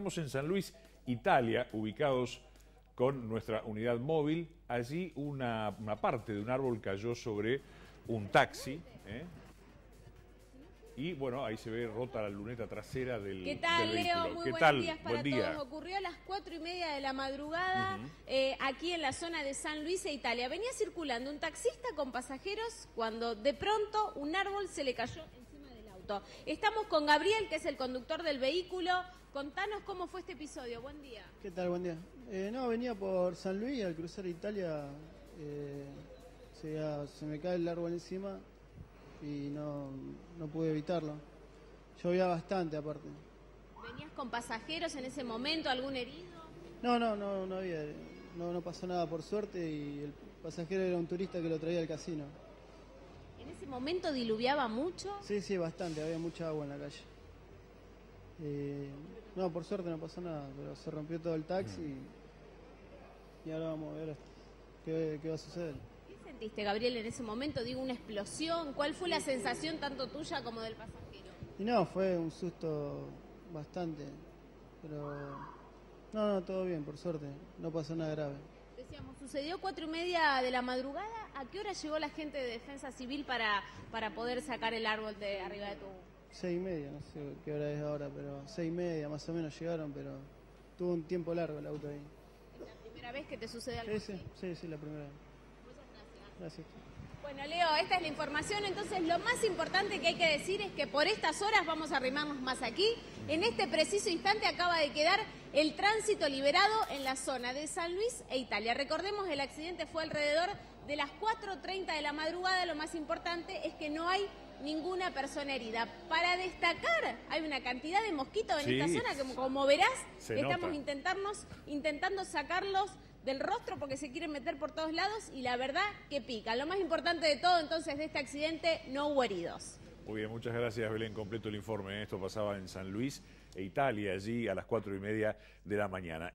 Estamos en San Luis, Italia, ubicados con nuestra unidad móvil. Allí una, una parte de un árbol cayó sobre un taxi. ¿eh? Y bueno, ahí se ve rota la luneta trasera del ¿Qué tal, del Leo? Muy ¿Qué buenos tal? días para Buen día. todos. Ocurrió a las cuatro y media de la madrugada eh, aquí en la zona de San Luis e Italia. Venía circulando un taxista con pasajeros cuando de pronto un árbol se le cayó Estamos con Gabriel, que es el conductor del vehículo. Contanos cómo fue este episodio. Buen día. ¿Qué tal? Buen día. Eh, no, venía por San Luis al cruzar Italia eh, se, se me cae el árbol encima y no, no pude evitarlo. Llovía bastante aparte. ¿Venías con pasajeros en ese momento? ¿Algún herido? No, no, no, no había, no, no pasó nada por suerte y el pasajero era un turista que lo traía al casino. ¿En ese momento diluviaba mucho? Sí, sí, bastante, había mucha agua en la calle. Eh, no, por suerte no pasó nada, pero se rompió todo el taxi y, y ahora vamos a ver qué, qué va a suceder. ¿Qué sentiste, Gabriel, en ese momento? Digo, una explosión. ¿Cuál fue la sensación tanto tuya como del pasajero? Y no, fue un susto bastante, pero no, no, todo bien, por suerte, no pasó nada grave. Decíamos, sucedió cuatro y media de la madrugada. ¿A qué hora llegó la gente de Defensa Civil para, para poder sacar el árbol de arriba de tu... Seis y media, no sé qué hora es ahora, pero seis y media más o menos llegaron, pero tuvo un tiempo largo el auto ahí. ¿Es la primera vez que te sucede algo Sí, así? sí, sí, sí, la primera vez. Muchas gracias. Gracias. Bueno, Leo, esta es la información. Entonces, lo más importante que hay que decir es que por estas horas vamos a arrimarnos más aquí. En este preciso instante acaba de quedar el tránsito liberado en la zona de San Luis e Italia. Recordemos, el accidente fue alrededor de las 4.30 de la madrugada. Lo más importante es que no hay ninguna persona herida. Para destacar, hay una cantidad de mosquitos en Sí. esta zona que, como verás, estamos intentarnos, intentando sacarlos del rostro porque se quieren meter por todos lados y la verdad que pica. Lo más importante de todo entonces de este accidente, no hubo heridos. Muy bien, muchas gracias Belén. Completo el informe. Esto pasaba en San Luis e Italia, allí a las cuatro y media de la mañana.